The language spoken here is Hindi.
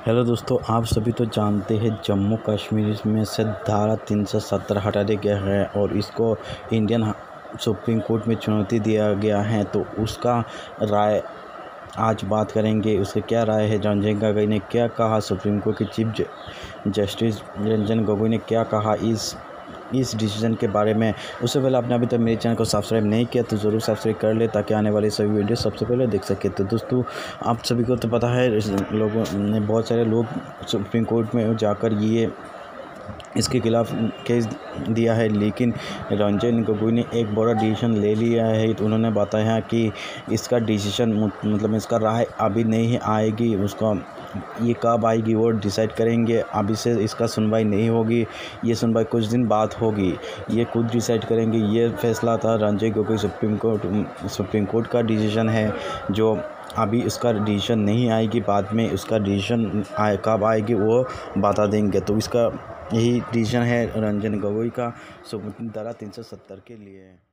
हेलो दोस्तों, आप सभी तो जानते हैं जम्मू कश्मीर में से धारा तीन सौ सत्तर हटा दिया गया है और इसको इंडियन सुप्रीम कोर्ट में चुनौती दिया गया है। तो उसका राय आज बात करेंगे, उसके क्या राय है रंजन गोगोई ने क्या कहा सुप्रीम कोर्ट के चीफ जस्टिस रंजन गोगोई ने, क्या कहा इस इस डिसीज़न के बारे में। उससे पहले आपने अभी तक मेरे चैनल को सब्सक्राइब नहीं किया तो ज़रूर सब्सक्राइब कर ले ताकि आने वाली सभी वीडियो सबसे पहले देख सके। तो दोस्तों, आप सभी को तो पता है, लोगों ने बहुत सारे लोग सुप्रीम कोर्ट में जाकर ये इसके खिलाफ केस दिया है, लेकिन रंजन गोगोई ने एक बड़ा डिसीज़न ले लिया है। तो उन्होंने बताया कि इसका डिसीज़न मतलब इसका राय अभी नहीं आएगी, उसका ये कब आएगी वो डिसाइड करेंगे। अभी से इसका सुनवाई नहीं होगी, ये सुनवाई कुछ दिन बाद होगी। ये खुद डिसाइड करेंगे। ये फैसला था Ranjan Gogoi supreme court supreme court का डिसीज़न है, जो अभी उसका डिसीज़न नहीं आएगी, बाद में उसका डिसीज़न आए, कब आएगी वो बता देंगे। तो इसका यही डिसीज़न है रंजन गोगोई का। धारा तीन सौ सत्तर के लिए।